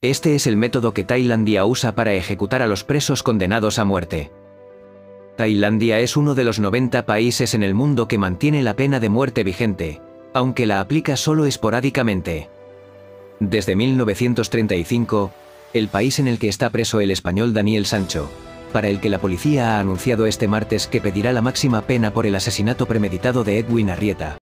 Este es el método que Tailandia usa para ejecutar a los presos condenados a muerte. Tailandia es uno de los 90 países en el mundo que mantiene la pena de muerte vigente, aunque la aplica solo esporádicamente. Desde 1935, el país en el que está preso el español Daniel Sancho, para el que la policía ha anunciado este martes que pedirá la máxima pena por el asesinato premeditado de Edwin Arrieta,